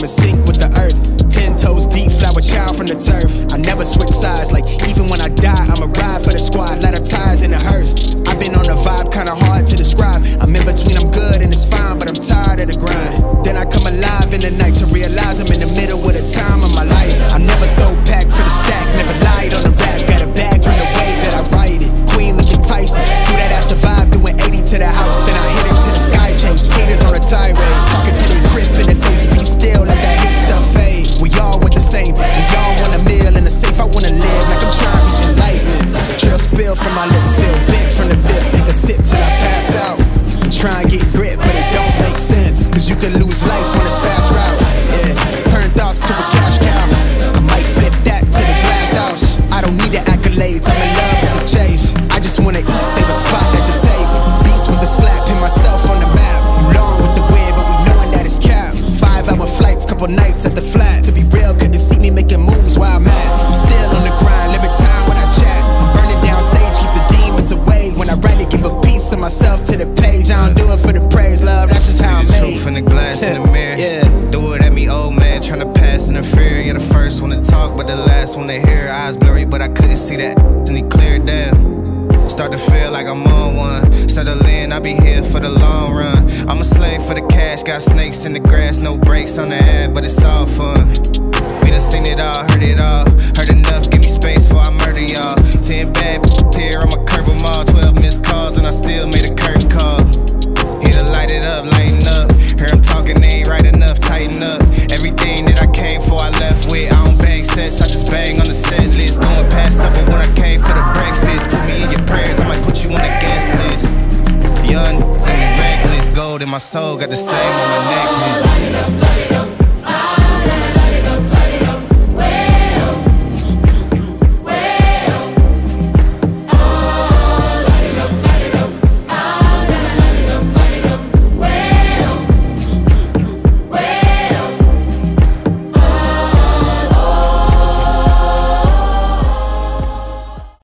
I'm in sync with the earth. Ten toes deep, flower child from the turf. I from my lips, feel bent from the bib. Take a sip till I pass out. Try and get grit, but it don't make sense. Cause you can lose life on this fast route. Yeah, turn thoughts to a cash cow. I might flip that to the glass house. I don't need the accolades, I'm in love with the chase. I just wanna eat, save a spot at the table. Beast with the slap, pin myself on the map. You long with the wind, but we knowing that it's cap. Five hour flights, couple nights at the flat. To be real, couldn't see me making moves while I'm at. First one to talk, but the last one to hear. Eyes blurry, but I couldn't see that. And he cleared down. Start to feel like I'm on one. Settle in, I'll be here for the long run. I'm a slave for the cash, got snakes in the grass, no brakes on the ad, but it's all fun. We done seen it all, heard it all. Heard enough, give me space before I murder y'all. Ten bad here, I'ma curve them all. Twelve missed calls, and I still made a curtain soul, got the same on my necklace.